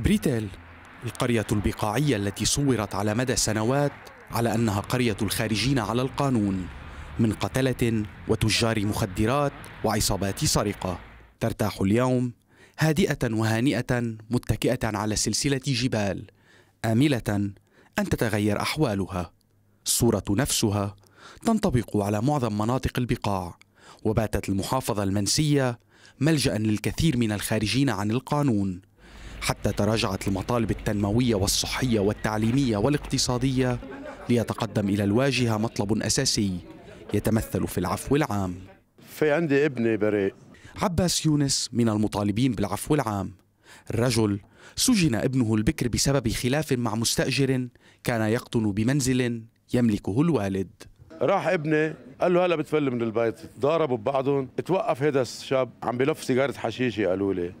بريتيل القرية البقاعية التي صورت على مدى سنوات على أنها قرية الخارجين على القانون من قتلة وتجار مخدرات وعصابات سرقة. ترتاح اليوم هادئة وهانئة متكئة على سلسلة جبال آملة أن تتغير أحوالها. الصورة نفسها تنطبق على معظم مناطق البقاع وباتت المحافظة المنسية ملجأ للكثير من الخارجين عن القانون. حتى تراجعت المطالب التنموية والصحية والتعليمية والاقتصادية ليتقدم إلى الواجهة مطلب أساسي يتمثل في العفو العام. في عندي ابني بريء. عباس يونس من المطالبين بالعفو العام. الرجل سجن ابنه البكر بسبب خلاف مع مستأجر كان يقطن بمنزل يملكه الوالد. راح ابني قال له هلا بتفل من البيت. ضاربوا ببعضهم. توقف هيدا الشاب. عم بلف سيجارة حشيشة قالوا لي.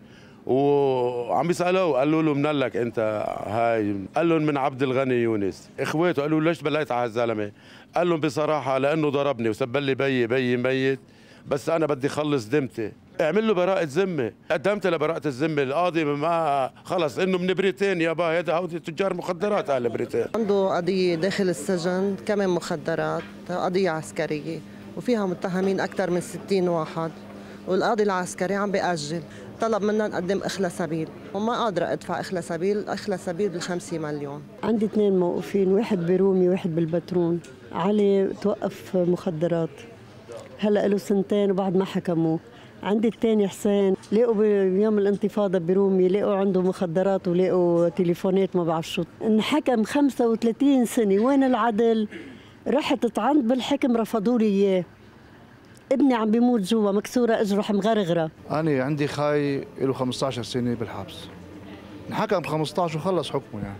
وعم بيسالوه قالوا له منلك انت هاي قال لهم من عبد الغني يونس. اخواته قالوا له ليش بليت على الزلمة؟ قال لهم بصراحة لأنه ضربني وسبل لي بيي بيي ميت بس أنا بدي خلص ذمتي. اعمل له براءة ذمة. قدمت لبراءة الذمة القاضي ما خلص إنه من بريتال يابا هذا هودي تجار مخدرات أهل بريتال عنده قضية داخل السجن كمان مخدرات قضية عسكرية وفيها متهمين أكثر من 60 واحد والقاضي العسكري عم بيأجل. طلب منا نقدم إخلة سبيل. وما قادرة أدفع إخلة سبيل إخلة سبيل بالخمسة مليون. عندي اثنين موقوفين واحد برومي واحد بالبترون علي توقف مخدرات. هلأ له سنتين وبعد ما حكموه. عندي الثاني حسين لقوا بيوم الانتفاضة برومي لقوا عنده مخدرات ولقوا تليفونات ما بعرف شو. انحكم 35 سنة وين العدل؟ رحت طعنت بالحكم رفضوا لي إياه. ابني عم بيموت جوا مكسورة اجرح مغرغرة أنا عندي خاي له 15 سنة بالحبس. انحكم 15 وخلص حكمه يعني.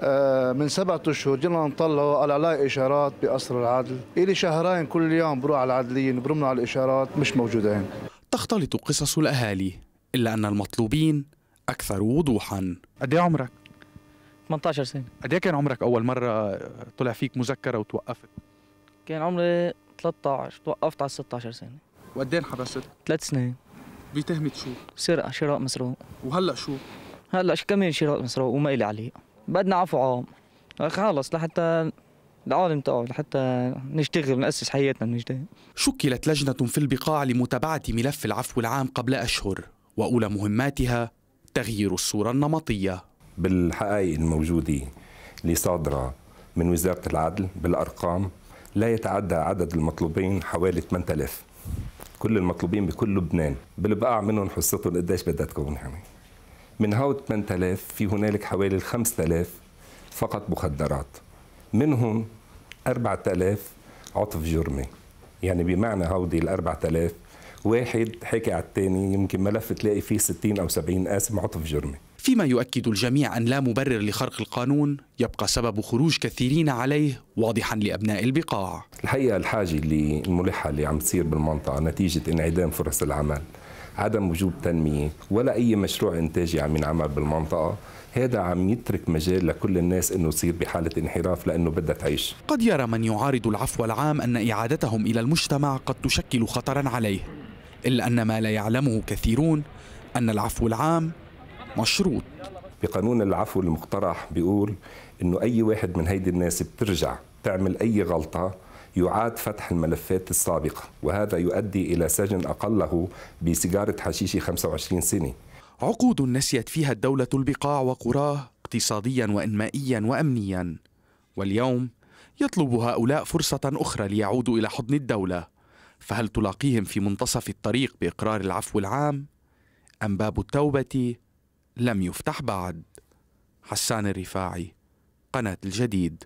آه، من سبعة أشهر جينا نطلعه قال علي إشارات بقصر العدل. إلي شهرين كل يوم بروح على العدلية برمنا على الإشارات مش موجودين. تختلط قصص الأهالي إلا أن المطلوبين أكثر وضوحا. قد إيه عمرك؟ 18 سنة. قد إيه كان عمرك أول مرة طلع فيك مذكرة وتوقفت؟ كان عمري 13 توقفت على 16 سنة. وقد إيه انحبست ثلاث سنين. بتهمه شو؟ سرقة شراء مسروق. وهلأ شو؟ هلأ كمان شراء مسروق وما إلي عليه؟ بدنا عفو عام. خلص لحتى العالم تقعد لحتى نشتغل نأسس حياتنا من جديد. شكلت لجنة في البقاع لمتابعة ملف العفو العام قبل أشهر وأولى مهماتها تغيير الصورة النمطية. بالحقائق الموجودة اللي صادرة من وزارة العدل بالأرقام لا يتعدى عدد المطلوبين حوالي 8000 كل المطلوبين بكل لبنان. بالبقاع منهم حصتهم قديش بدها تكون يعني من هول 8000 في هنالك حوالي 5000 فقط مخدرات. منهم 4000 عطف جرمي. يعني بمعنى هودي ال 4000 واحد حكي على الثاني يمكن ملف تلاقي فيه 60 أو 70 قاسم عطف جرمي. فيما يؤكد الجميع أن لا مبرر لخرق القانون يبقى سبب خروج كثيرين عليه واضحا لأبناء البقاع الحقيقة الحاجة اللي الملحة اللي عم تصير بالمنطقة نتيجة انعدام فرص العمل عدم وجود تنمية ولا أي مشروع إنتاجي عم ينعمل بالمنطقة هذا عم يترك مجال لكل الناس إنه تصير بحالة انحراف لأنه بدها تعيش. قد يرى من يعارض العفو العام أن إعادتهم إلى المجتمع قد تشكل خطرا عليه، إلا أن ما لا يعلمه كثيرون أن العفو العام مشروط. بقانون العفو المقترح بيقول إنه أي واحد من هيدي الناس بترجع تعمل أي غلطة يعاد فتح الملفات السابقة وهذا يؤدي إلى سجن أقله بسيجارة حشيش 25 سنة. عقود نسيت فيها الدولة البقاع وقراه اقتصاديا وإنمائيا وأمنيا. واليوم يطلب هؤلاء فرصة أخرى ليعودوا إلى حضن الدولة. فهل تلاقيهم في منتصف الطريق بإقرار العفو العام؟ أم باب التوبة لم يفتح بعد. حسان الرفاعي قناة الجديد.